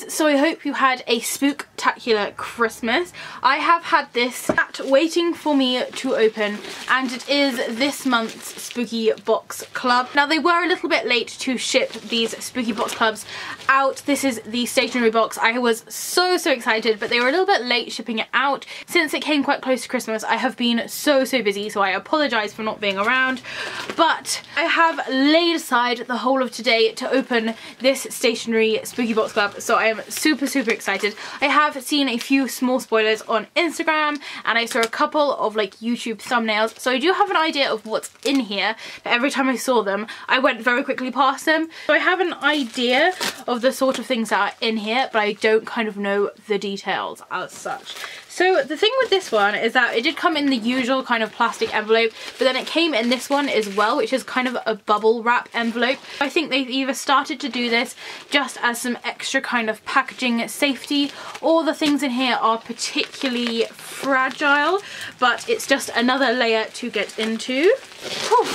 guys, so I hope you had a spooktacular Christmas. I have had this waiting for me to open and it is this month's Spooky Box Club. Now they were a little bit late to ship these Spooky Box Clubs out. This is the stationery box. I was so so excited but they were a little bit late shipping it out. Since it came quite close to Christmas I have been so so busy so I apologise for not being around but I have laid aside the whole of today to open this stationery Spooky Box Club so I am super super excited. I have seen a few small spoilers on Instagram and I saw a couple of like YouTube thumbnails so I do have an idea of what's in here but every time I saw them I went very quickly past them. So I have an idea of the sort of things that are in here but I don't kind of know the details as such. So the thing with this one is that it did come in the usual kind of plastic envelope, but then it came in this one as well, which is kind of a bubble wrap envelope. I think they've either started to do this just as some extra kind of packaging safety, or the things in here are particularly fragile, but it's just another layer to get into. Whew.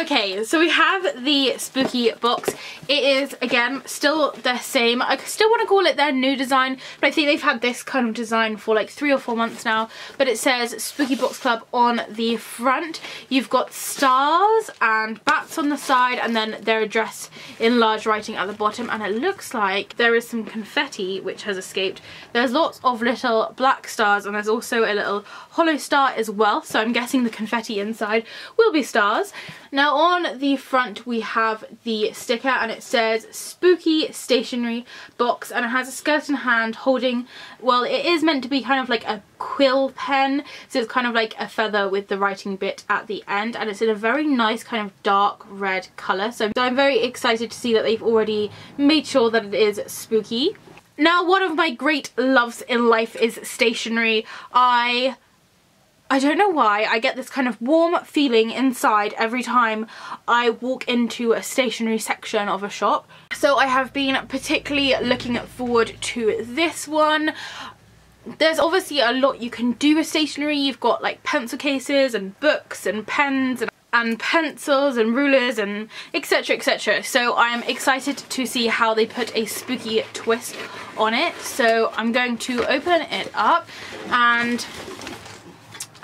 Okay, so we have the spooky box. It is, again, still the same. I still want to call it their new design, but I think they've had this kind of design for like three or four months now. But it says Spooky Box Club on the front. You've got stars and bats on the side, and then their address in large writing at the bottom. And it looks like there is some confetti which has escaped. There's lots of little black stars, and there's also a little hollow star as well. So I'm guessing the confetti inside will be stars. Now on the front we have the sticker and it says spooky stationery box and it has a skeleton hand holding, well it is meant to be kind of like a quill pen so it's kind of like a feather with the writing bit at the end and it's in a very nice kind of dark red colour so I'm very excited to see that they've already made sure that it is spooky. Now one of my great loves in life is stationery. I I don't know why, I get this kind of warm feeling inside every time I walk into a stationery section of a shop. So I have been particularly looking forward to this one. There's obviously a lot you can do with stationery. You've got like pencil cases and books and pens and and pencils and rulers and etc etc so I am excited to see how they put a spooky twist on it so I'm going to open it up and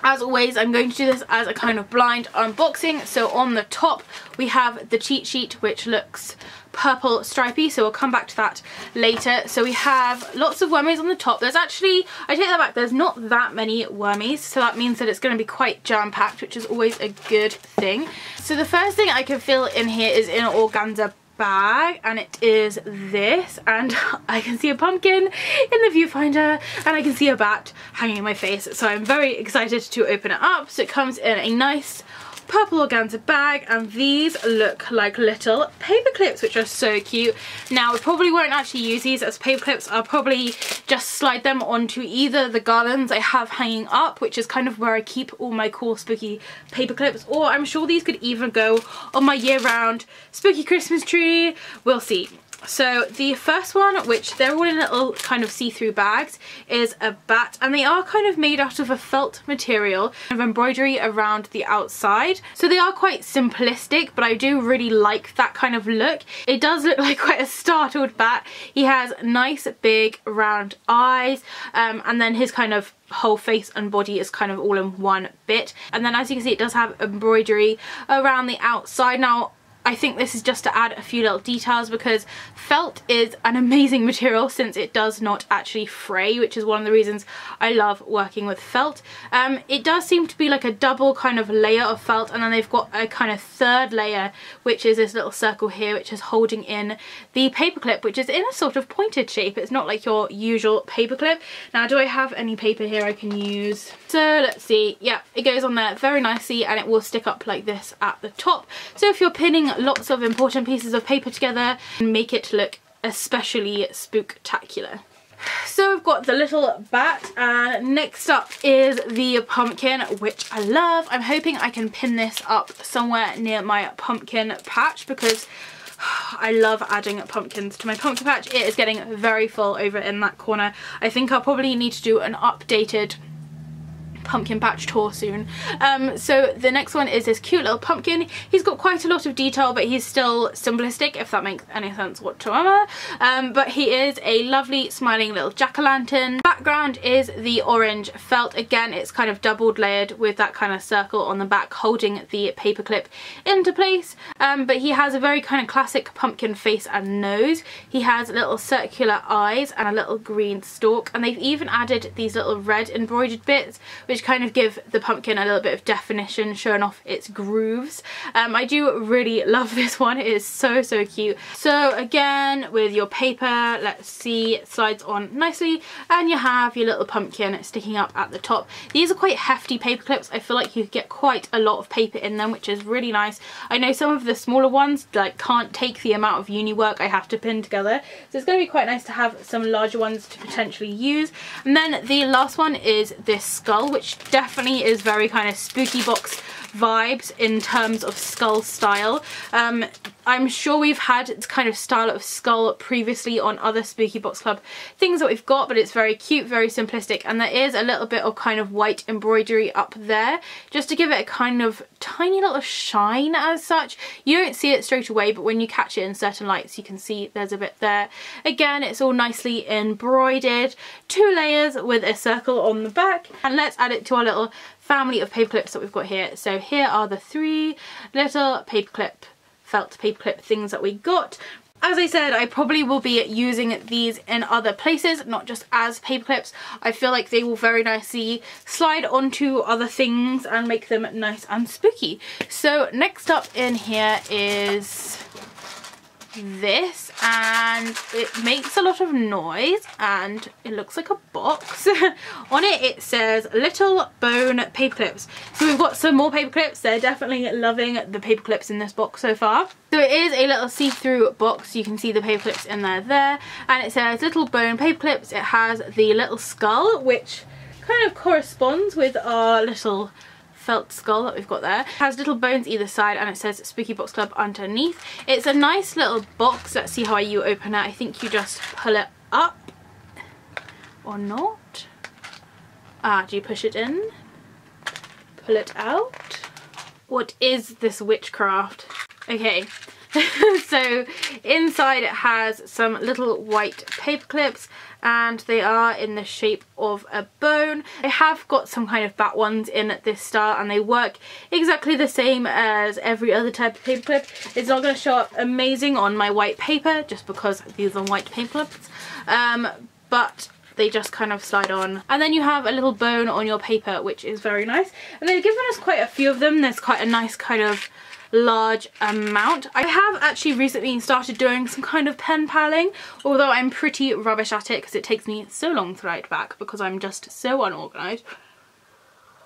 as always, I'm going to do this as a kind of blind unboxing. So on the top, we have the cheat sheet, which looks purple stripy. So we'll come back to that later. So we have lots of wormies on the top. There's actually I take that back there's not that many wormies. So that means that it's going to be quite jam-packed which is always a good thing. So the first thing I can fill in here is in organza bag and it is this and I can see a pumpkin in the viewfinder and I can see a bat hanging in my face. So I'm very excited to open it up. So it comes in a nice purple organza bag and these look like little paper clips which are so cute. Now we probably won't actually use these as paper clips, I'll probably just slide them onto either the garlands I have hanging up which is kind of where I keep all my cool spooky paper clips or I'm sure these could even go on my year-round spooky Christmas tree, we'll see. So the first one, which they're all in little kind of see-through bags, is a bat and they are kind of made out of a felt material of embroidery around the outside. So they are quite simplistic but I do really like that kind of look. It does look like quite a startled bat. He has nice big round eyes um, and then his kind of whole face and body is kind of all in one bit and then as you can see it does have embroidery around the outside now I think this is just to add a few little details because felt is an amazing material since it does not actually fray which is one of the reasons I love working with felt. Um, it does seem to be like a double kind of layer of felt and then they've got a kind of third layer which is this little circle here which is holding in the paperclip which is in a sort of pointed shape. It's not like your usual paperclip. Now do I have any paper here I can use? So let's see. Yeah, it goes on there very nicely and it will stick up like this at the top. So if you're pinning lots of important pieces of paper together and make it look especially spooktacular. So we've got the little bat and next up is the pumpkin which I love. I'm hoping I can pin this up somewhere near my pumpkin patch because I love adding pumpkins to my pumpkin patch. It is getting very full over in that corner. I think I'll probably need to do an updated pumpkin patch tour soon. Um, so the next one is this cute little pumpkin. He's got quite a lot of detail but he's still simplistic if that makes any sense whatsoever. Um, but he is a lovely smiling little jack-o'-lantern. Background is the orange felt. Again it's kind of doubled layered with that kind of circle on the back holding the paperclip into place. Um, but he has a very kind of classic pumpkin face and nose. He has little circular eyes and a little green stalk and they've even added these little red embroidered bits which kind of give the pumpkin a little bit of definition showing off its grooves. Um, I do really love this one. It is so so cute. So again with your paper let's see it slides on nicely and you have your little pumpkin sticking up at the top. These are quite hefty paper clips. I feel like you get quite a lot of paper in them which is really nice. I know some of the smaller ones like can't take the amount of uni work I have to pin together so it's going to be quite nice to have some larger ones to potentially use. And then the last one is this skull which definitely is very kind of spooky box vibes in terms of skull style. Um, I'm sure we've had this kind of style of skull previously on other Spooky Box Club things that we've got but it's very cute, very simplistic and there is a little bit of kind of white embroidery up there just to give it a kind of tiny little shine as such. You don't see it straight away but when you catch it in certain lights you can see there's a bit there. Again it's all nicely embroidered, two layers with a circle on the back and let's add it to our little family of paper clips that we've got here. So here are the three little paper paperclip felt paperclip things that we got. As I said, I probably will be using these in other places, not just as paper clips. I feel like they will very nicely slide onto other things and make them nice and spooky. So next up in here is this and it makes a lot of noise and it looks like a box. On it it says little bone paper clips. So we've got some more paper clips. They're definitely loving the paper clips in this box so far. So it is a little see-through box. You can see the paper clips in there there and it says little bone paper clips. It has the little skull which kind of corresponds with our little felt skull that we've got there. It has little bones either side and it says Spooky Box Club underneath. It's a nice little box. Let's see how you open it. I think you just pull it up or not. Ah, do you push it in? Pull it out? What is this witchcraft? Okay, so inside it has some little white paper clips and they are in the shape of a bone. I have got some kind of bat ones in this style and they work exactly the same as every other type of paper clip. It's not going to show up amazing on my white paper just because these are white paper clips um, but they just kind of slide on and then you have a little bone on your paper which is very nice and they've given us quite a few of them there's quite a nice kind of large amount. I have actually recently started doing some kind of pen paling, although I'm pretty rubbish at it because it takes me so long to write back because I'm just so unorganised.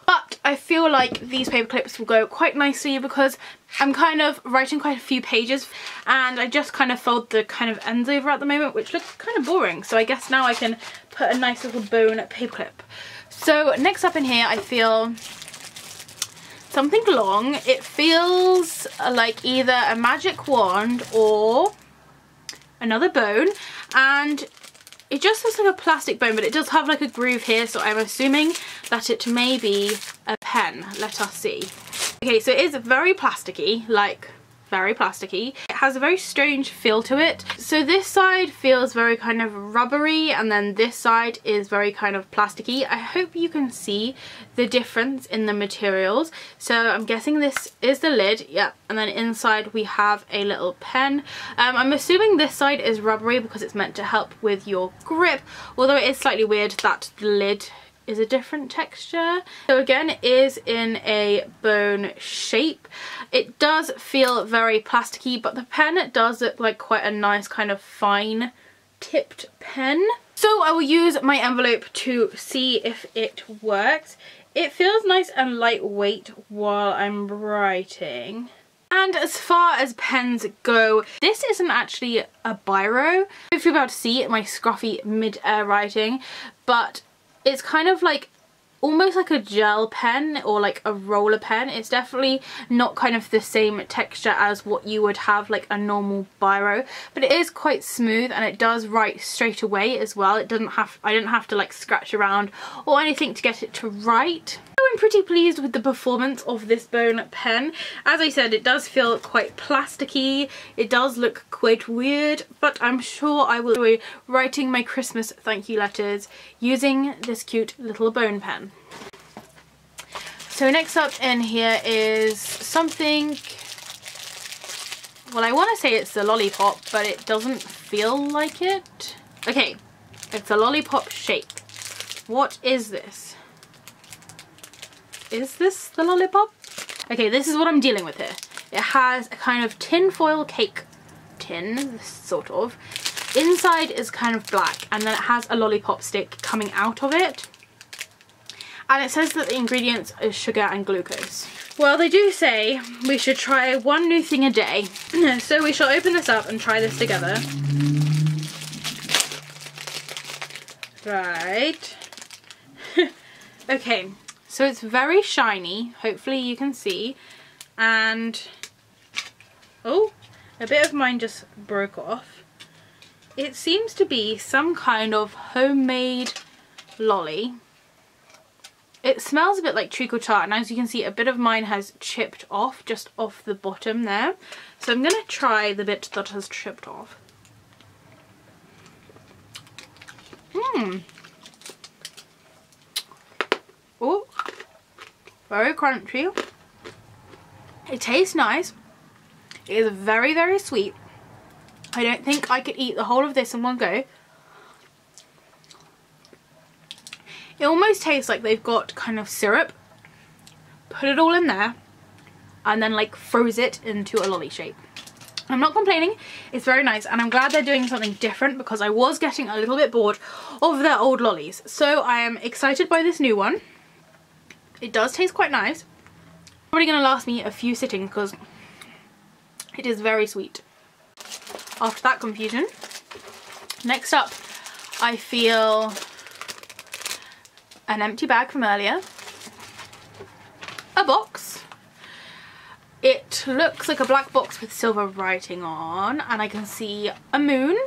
But I feel like these paper clips will go quite nicely because I'm kind of writing quite a few pages and I just kind of fold the kind of ends over at the moment which looks kind of boring. So I guess now I can put a nice little bone paper clip. So next up in here I feel something long. It feels uh, like either a magic wand or another bone and it just looks like a plastic bone but it does have like a groove here so I'm assuming that it may be a pen. Let us see. Okay so it is very plasticky like very plasticky. It has a very strange feel to it. So this side feels very kind of rubbery and then this side is very kind of plasticky. I hope you can see the difference in the materials. So I'm guessing this is the lid, yeah, and then inside we have a little pen. Um, I'm assuming this side is rubbery because it's meant to help with your grip, although it is slightly weird that the lid is a different texture. So again, it is in a bone shape. It does feel very plasticky, but the pen does look like quite a nice kind of fine tipped pen. So I will use my envelope to see if it works. It feels nice and lightweight while I'm writing. And as far as pens go, this isn't actually a biro. If you're about to see my scruffy mid-air writing, but it's kind of like almost like a gel pen or like a roller pen. It's definitely not kind of the same texture as what you would have like a normal biro, but it is quite smooth and it does write straight away as well. It doesn't have, I didn't have to like scratch around or anything to get it to write. Am pretty pleased with the performance of this bone pen. As I said, it does feel quite plasticky. It does look quite weird, but I'm sure I will enjoy writing my Christmas thank you letters using this cute little bone pen. So next up in here is something, well I want to say it's the lollipop, but it doesn't feel like it. Okay, it's a lollipop shape. What is this? Is this the lollipop? Okay, this is what I'm dealing with here. It has a kind of tin foil cake tin, sort of. Inside is kind of black and then it has a lollipop stick coming out of it. And it says that the ingredients is sugar and glucose. Well, they do say we should try one new thing a day. so we shall open this up and try this together. Right. okay, so it's very shiny. Hopefully you can see. And, oh, a bit of mine just broke off. It seems to be some kind of homemade lolly. It smells a bit like treacle tart and as you can see a bit of mine has chipped off just off the bottom there. So I'm going to try the bit that has chipped off. Mmm. Oh, very crunchy. It tastes nice. It is very, very sweet. I don't think I could eat the whole of this in one go. It almost tastes like they've got kind of syrup, put it all in there, and then like froze it into a lolly shape. I'm not complaining, it's very nice and I'm glad they're doing something different because I was getting a little bit bored of their old lollies. So I am excited by this new one. It does taste quite nice. Probably going to last me a few sittings because it is very sweet. After that confusion, next up I feel an empty bag from earlier, a box, it looks like a black box with silver writing on and I can see a moon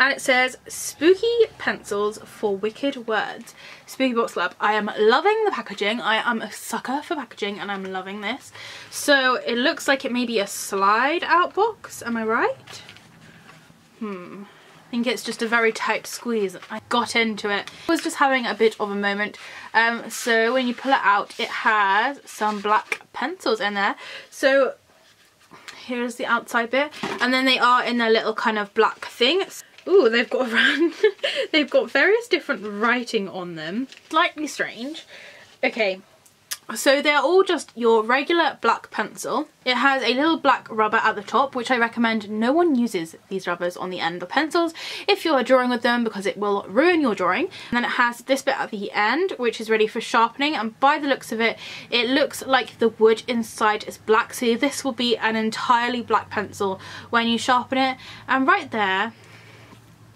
and it says spooky pencils for wicked words spooky box club i am loving the packaging i am a sucker for packaging and i'm loving this so it looks like it may be a slide out box am i right hmm I think it's just a very tight squeeze. I got into it. I was just having a bit of a moment. Um, so when you pull it out, it has some black pencils in there. So here's the outside bit. And then they are in their little kind of black thing. Ooh, they've got they've got various different writing on them. Slightly strange. Okay, so they're all just your regular black pencil. It has a little black rubber at the top, which I recommend no one uses these rubbers on the end of pencils if you're drawing with them because it will ruin your drawing. And then it has this bit at the end, which is ready for sharpening. And by the looks of it, it looks like the wood inside is black. So this will be an entirely black pencil when you sharpen it. And right there,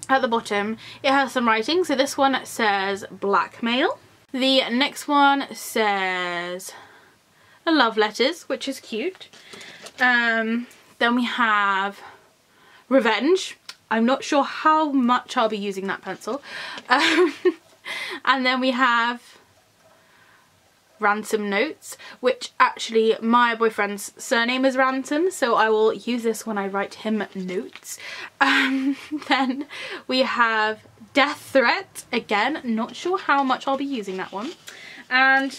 at the bottom, it has some writing. So this one says blackmail. The next one says love letters, which is cute. Um, then we have revenge. I'm not sure how much I'll be using that pencil. Um, and then we have ransom notes which actually my boyfriend's surname is ransom so I will use this when I write him notes. Um, then we have death threat. Again not sure how much I'll be using that one. And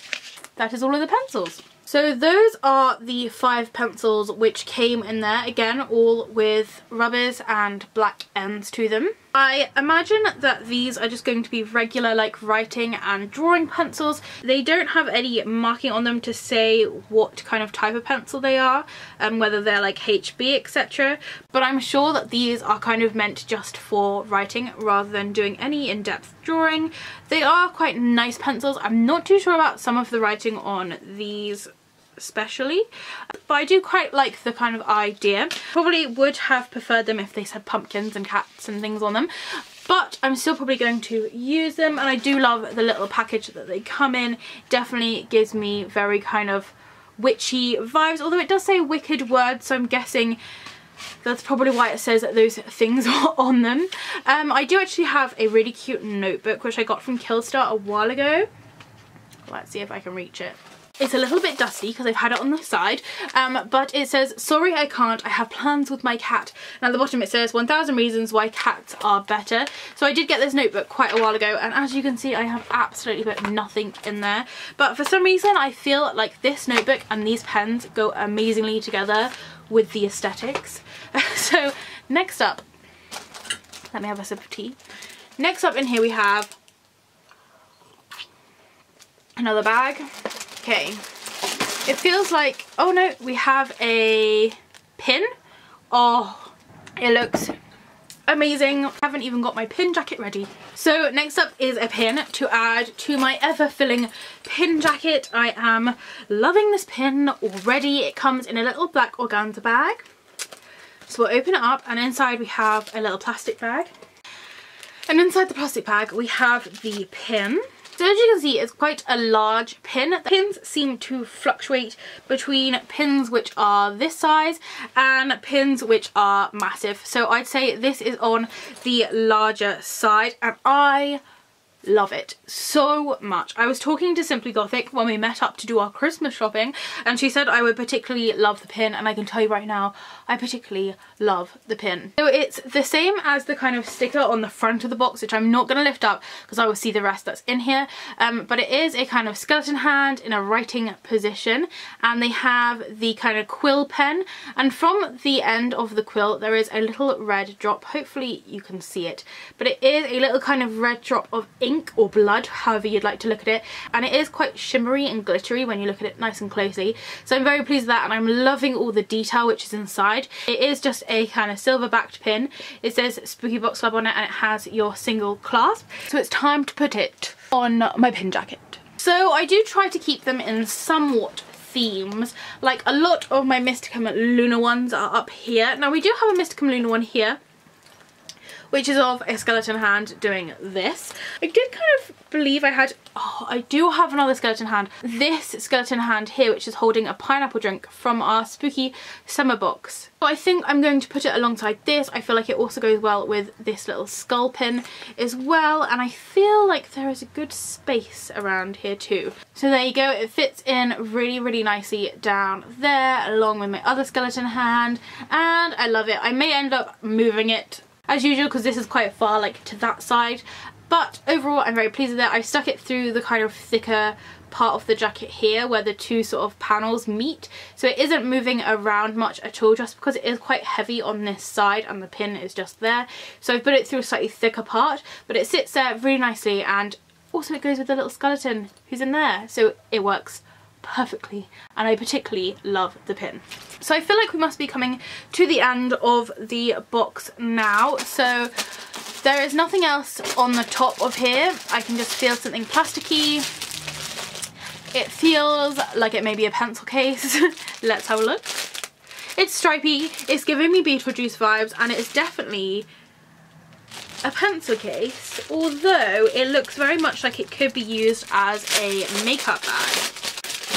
that is all of the pencils. So those are the five pencils which came in there, again all with rubbers and black ends to them. I imagine that these are just going to be regular like writing and drawing pencils. They don't have any marking on them to say what kind of type of pencil they are and whether they're like HB etc. But I'm sure that these are kind of meant just for writing rather than doing any in-depth drawing. They are quite nice pencils. I'm not too sure about some of the writing on these especially but I do quite like the kind of idea probably would have preferred them if they said pumpkins and cats and things on them but I'm still probably going to use them and I do love the little package that they come in definitely gives me very kind of witchy vibes although it does say wicked words so I'm guessing that's probably why it says that those things are on them. Um, I do actually have a really cute notebook which I got from Killstar a while ago. Let's see if I can reach it. It's a little bit dusty because I've had it on the side, um, but it says, sorry I can't, I have plans with my cat. And at the bottom it says 1000 reasons why cats are better. So I did get this notebook quite a while ago and as you can see I have absolutely put nothing in there. But for some reason I feel like this notebook and these pens go amazingly together with the aesthetics. so next up, let me have a sip of tea. Next up in here we have another bag Okay. It feels like, oh no, we have a pin. Oh, it looks amazing. I haven't even got my pin jacket ready. So next up is a pin to add to my ever-filling pin jacket. I am loving this pin already. It comes in a little black organza bag. So we'll open it up and inside we have a little plastic bag. And inside the plastic bag we have the pin. So as you can see, it's quite a large pin. The pins seem to fluctuate between pins which are this size and pins which are massive. So I'd say this is on the larger side and I love it so much. I was talking to Simply Gothic when we met up to do our Christmas shopping and she said I would particularly love the pin and I can tell you right now I particularly love the pin. So it's the same as the kind of sticker on the front of the box which I'm not going to lift up because I will see the rest that's in here um, but it is a kind of skeleton hand in a writing position and they have the kind of quill pen and from the end of the quill there is a little red drop hopefully you can see it but it is a little kind of red drop of ink or blood however you'd like to look at it and it is quite shimmery and glittery when you look at it nice and closely so I'm very pleased with that and I'm loving all the detail which is inside. It is just a kind of silver backed pin. It says Spooky Box Club on it and it has your single clasp so it's time to put it on my pin jacket. So I do try to keep them in somewhat themes. Like a lot of my Mysticum Luna ones are up here. Now we do have a Mysticum Luna one here which is of a skeleton hand doing this. I did kind of believe I had, oh, I do have another skeleton hand. This skeleton hand here, which is holding a pineapple drink from our spooky summer box. So I think I'm going to put it alongside this. I feel like it also goes well with this little skull pin as well. And I feel like there is a good space around here too. So there you go. It fits in really, really nicely down there along with my other skeleton hand. And I love it. I may end up moving it as usual because this is quite far like to that side. But overall I'm very pleased with it. I stuck it through the kind of thicker part of the jacket here where the two sort of panels meet. So it isn't moving around much at all just because it is quite heavy on this side and the pin is just there. So I've put it through a slightly thicker part but it sits there really nicely and also it goes with the little skeleton who's in there. So it works perfectly and I particularly love the pin. So I feel like we must be coming to the end of the box now so there is nothing else on the top of here. I can just feel something plasticky. It feels like it may be a pencil case. Let's have a look. It's stripy, it's giving me Beetlejuice vibes and it's definitely a pencil case although it looks very much like it could be used as a makeup bag.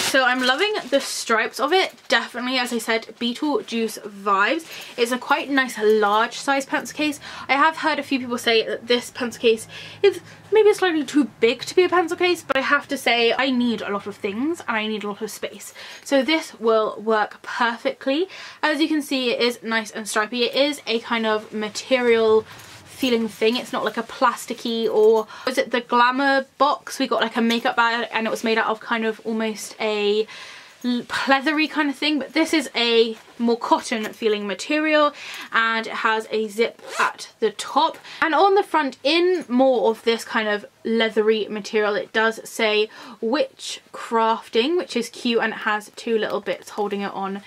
So I'm loving the stripes of it. Definitely, as I said, Beetlejuice vibes. It's a quite nice large size pencil case. I have heard a few people say that this pencil case is maybe slightly too big to be a pencil case, but I have to say I need a lot of things and I need a lot of space. So this will work perfectly. As you can see, it is nice and stripy. It is a kind of material feeling thing. It's not like a plasticky or was it the Glamour box? We got like a makeup bag and it was made out of kind of almost a pleathery kind of thing but this is a more cotton feeling material and it has a zip at the top and on the front in more of this kind of leathery material it does say witch crafting which is cute and it has two little bits holding it on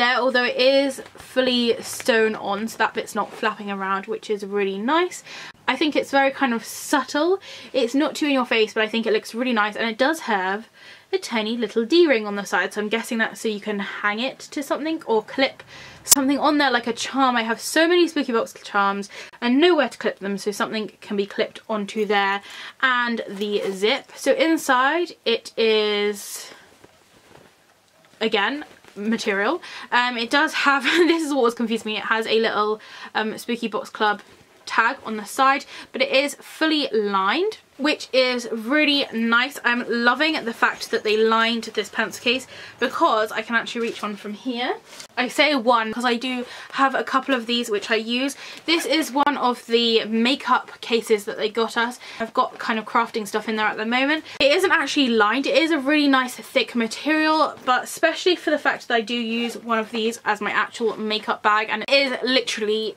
there although it is fully sewn on so that bit's not flapping around which is really nice. I think it's very kind of subtle. It's not too in your face but I think it looks really nice and it does have a tiny little D-ring on the side so I'm guessing that's so you can hang it to something or clip something on there like a charm. I have so many Spooky Box charms and nowhere to clip them so something can be clipped onto there and the zip. So inside it is again material. Um, it does have, this is what was confused me, it has a little um, Spooky Box Club tag on the side, but it is fully lined. Which is really nice. I'm loving the fact that they lined this pencil case because I can actually reach one from here. I say one because I do have a couple of these which I use. This is one of the makeup cases that they got us. I've got kind of crafting stuff in there at the moment. It isn't actually lined. It is a really nice thick material but especially for the fact that I do use one of these as my actual makeup bag and it is literally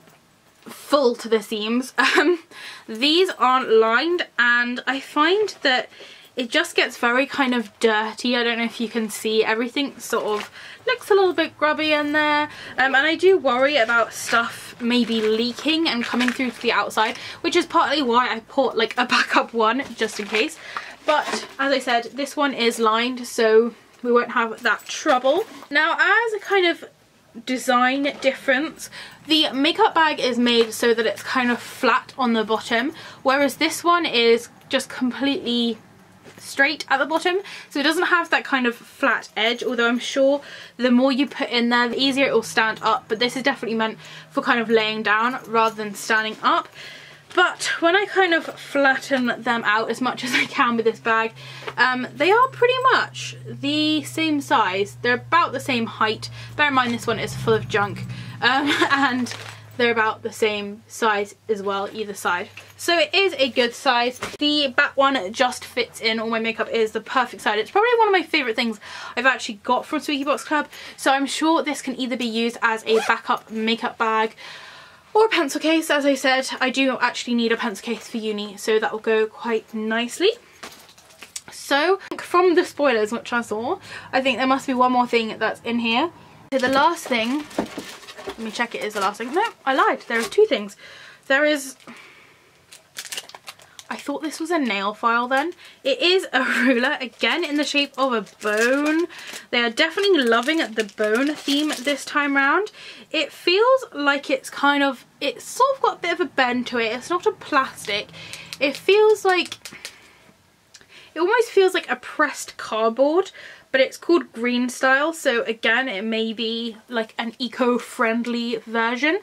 full to the seams. Um, these aren't lined and I find that it just gets very kind of dirty. I don't know if you can see everything sort of looks a little bit grubby in there um, and I do worry about stuff maybe leaking and coming through to the outside which is partly why I bought like a backup one just in case but as I said this one is lined so we won't have that trouble. Now as a kind of design difference. The makeup bag is made so that it's kind of flat on the bottom, whereas this one is just completely straight at the bottom. So it doesn't have that kind of flat edge although I'm sure the more you put in there the easier it will stand up. But this is definitely meant for kind of laying down rather than standing up but when I kind of flatten them out as much as I can with this bag, um, they are pretty much the same size. They're about the same height. Bear in mind this one is full of junk. Um, and they're about the same size as well either side so it is a good size the back one just fits in all my makeup is the perfect size it's probably one of my favorite things i've actually got from Spooky Box Club so i'm sure this can either be used as a backup makeup bag or a pencil case. As I said, I do actually need a pencil case for uni, so that will go quite nicely. So, from the spoilers which I saw, I think there must be one more thing that's in here. So the last thing, let me check it is the last thing. No, I lied. There are two things. There is I thought this was a nail file then. It is a ruler, again in the shape of a bone. They are definitely loving the bone theme this time round. It feels like it's kind of, it's sort of got a bit of a bend to it. It's not a plastic. It feels like, it almost feels like a pressed cardboard, but it's called green style. So again, it may be like an eco-friendly version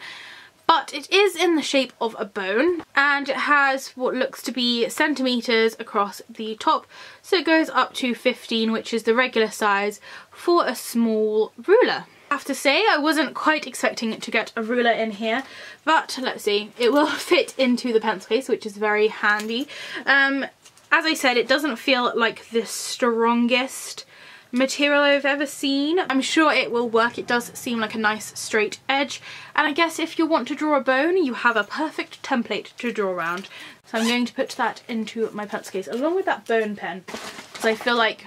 but it is in the shape of a bone and it has what looks to be centimetres across the top so it goes up to 15 which is the regular size for a small ruler. I have to say I wasn't quite expecting to get a ruler in here but let's see it will fit into the pencil case which is very handy. Um, as I said it doesn't feel like the strongest material I've ever seen. I'm sure it will work. It does seem like a nice straight edge. And I guess if you want to draw a bone, you have a perfect template to draw around. So I'm going to put that into my pencil case along with that bone pen because I feel like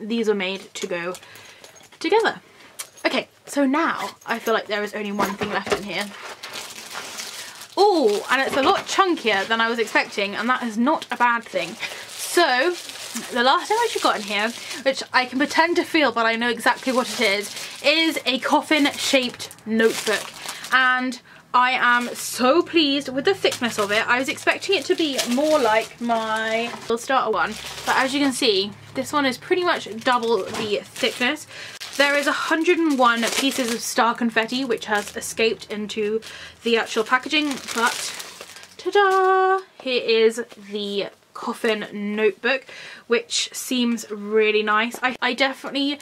these are made to go together. Okay, so now I feel like there is only one thing left in here. Oh, and it's a lot chunkier than I was expecting and that is not a bad thing. So the last thing I actually got in here, which I can pretend to feel but I know exactly what it is, is a coffin shaped notebook. And I am so pleased with the thickness of it. I was expecting it to be more like my little starter one, but as you can see, this one is pretty much double the thickness. There is 101 pieces of star confetti which has escaped into the actual packaging, but ta-da! Here is the coffin notebook which seems really nice. I, I definitely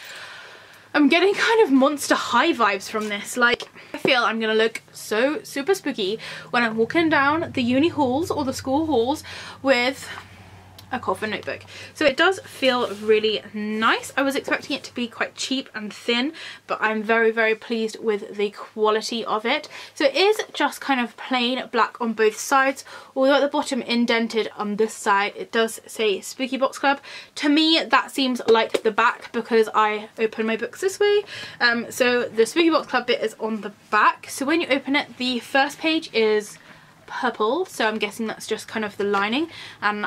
I'm getting kind of Monster High vibes from this. Like, I feel I'm gonna look so super spooky when I'm walking down the uni halls or the school halls with a coffin notebook. So it does feel really nice. I was expecting it to be quite cheap and thin, but I'm very, very pleased with the quality of it. So it is just kind of plain black on both sides, although at the bottom indented on this side, it does say Spooky Box Club. To me, that seems like the back because I open my books this way. Um, so the Spooky Box Club bit is on the back. So when you open it, the first page is purple so I'm guessing that's just kind of the lining and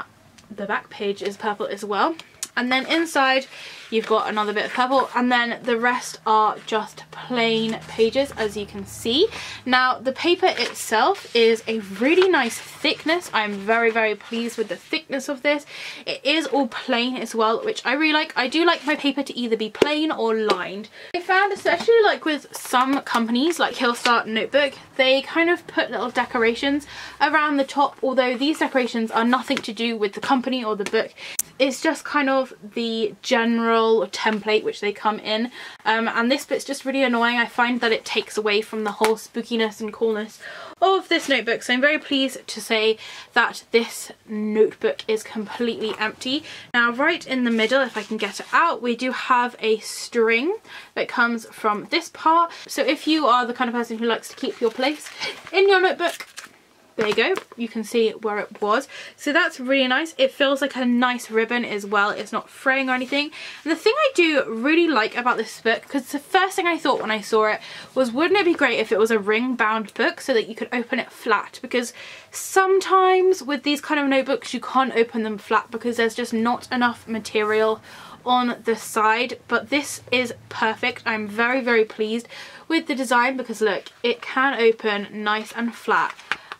the back page is purple as well. And then inside you've got another bit of purple and then the rest are just plain pages as you can see. Now the paper itself is a really nice thickness. I'm very very pleased with the thickness of this. It is all plain as well which I really like. I do like my paper to either be plain or lined. I found especially like with some companies like Killstar Notebook they kind of put little decorations around the top although these decorations are nothing to do with the company or the book it's just kind of the general template which they come in um, and this bit's just really annoying. I find that it takes away from the whole spookiness and coolness of this notebook so I'm very pleased to say that this notebook is completely empty. Now right in the middle if I can get it out we do have a string that comes from this part so if you are the kind of person who likes to keep your place in your notebook there you go. You can see where it was. So that's really nice. It feels like a nice ribbon as well. It's not fraying or anything. And the thing I do really like about this book because the first thing I thought when I saw it was wouldn't it be great if it was a ring bound book so that you could open it flat? Because sometimes with these kind of notebooks you can't open them flat because there's just not enough material on the side. But this is perfect. I'm very very pleased with the design because look it can open nice and flat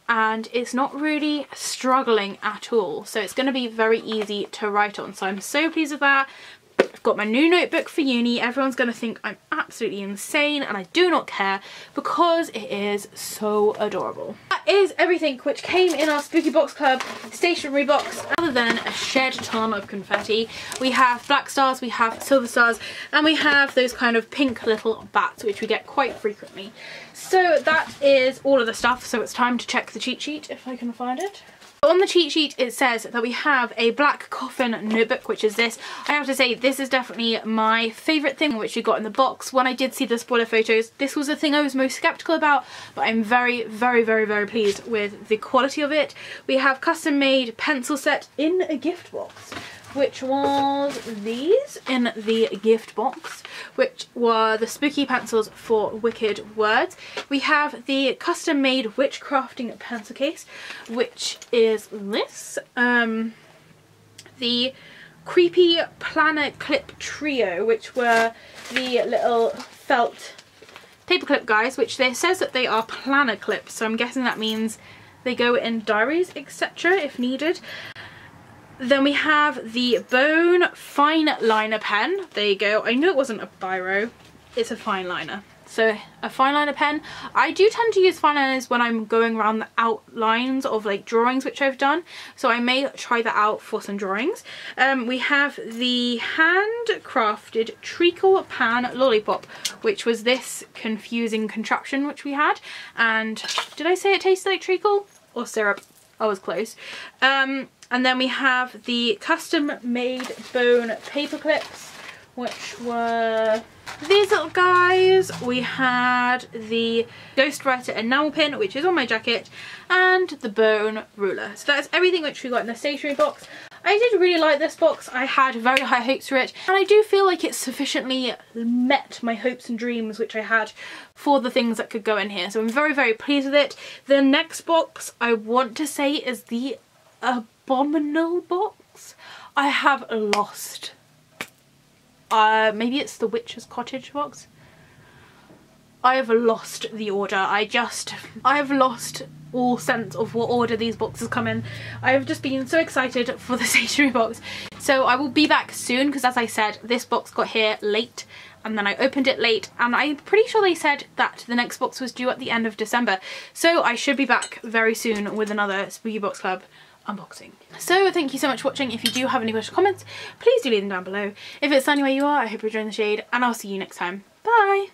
and it's not really struggling at all so it's going to be very easy to write on so I'm so pleased with that I've got my new notebook for uni. Everyone's going to think I'm absolutely insane and I do not care because it is so adorable. Is everything which came in our Spooky Box Club stationery box other than a shed ton of confetti. We have black stars, we have silver stars and we have those kind of pink little bats which we get quite frequently. So that is all of the stuff so it's time to check the cheat sheet if I can find it. On the cheat sheet it says that we have a black coffin notebook which is this. I have to say this is definitely my favourite thing which we got in the box. When I did see the spoiler photos this was the thing I was most sceptical about but I'm very very very very pleased with the quality of it. We have custom made pencil set in a gift box which was these in the gift box, which were the spooky pencils for Wicked Words. We have the custom made witchcrafting pencil case, which is this. Um, the creepy planner clip trio, which were the little felt paperclip guys, which they says that they are planner clips, so I'm guessing that means they go in diaries, etc. if needed. Then we have the Bone Fine Liner pen. There you go. I knew it wasn't a biro. It's a fine liner. So a fine liner pen. I do tend to use fine liners when I'm going around the outlines of like drawings which I've done. So I may try that out for some drawings. Um, we have the handcrafted treacle pan lollipop, which was this confusing contraption which we had. And did I say it tasted like treacle or syrup? I was close. Um, and then we have the custom made bone paper clips, which were these little guys. We had the Ghostwriter enamel pin, which is on my jacket, and the bone ruler. So that's everything which we got in the stationery box. I did really like this box. I had very high hopes for it and I do feel like it sufficiently met my hopes and dreams which I had for the things that could go in here. So I'm very, very pleased with it. The next box I want to say is the Abominable box. I have lost. Uh, maybe it's the Witch's Cottage box. I have lost the order. I just, I have lost all sense of what order these boxes come in. I have just been so excited for the stationery box. So I will be back soon because as I said, this box got here late and then I opened it late and I'm pretty sure they said that the next box was due at the end of December. So I should be back very soon with another Spooky Box Club unboxing. So thank you so much for watching. If you do have any questions or comments, please do leave them down below. If it's sunny where you are, I hope you're enjoying the shade and I'll see you next time. Bye!